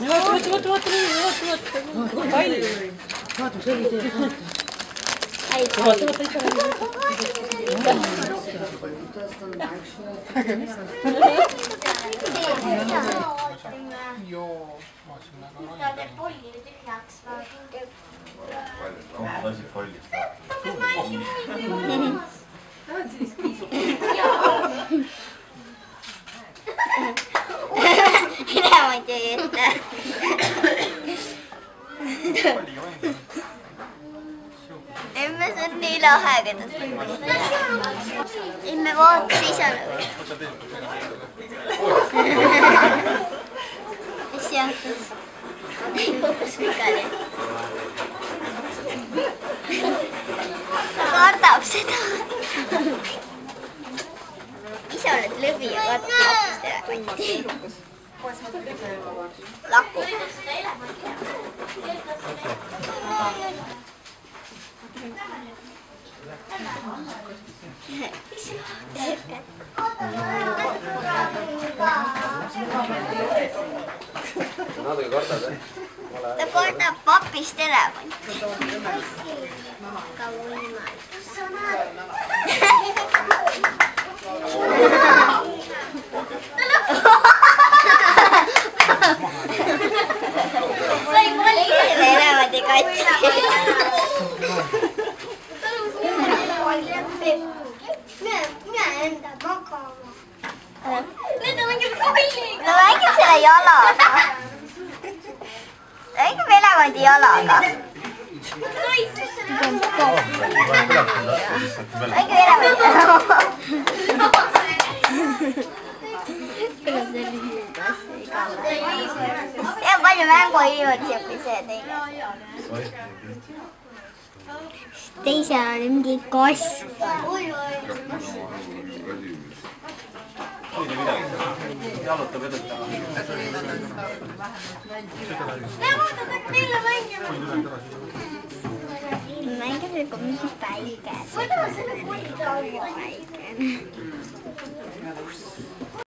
Não, entendi. Nii lahe, kuidas ta teeb. emme vaata ise nagu. mis jahtus? kukkus pikali. kardab seda. ise oled lõvi ja kardad hoopis telefonti. lakub. natuke kardad jah? ta kordab papist elevanti. ka võimalus. sai palli. elevandi no mängib selle jalaga. mängib elevandi jalaga. mängib elevandi jalaga. kuidas see liigas tead palju mänguilmusi kui see teine. teisel oli mingi kass. Jalutab edasi. mängib nagu mingi päike. päike.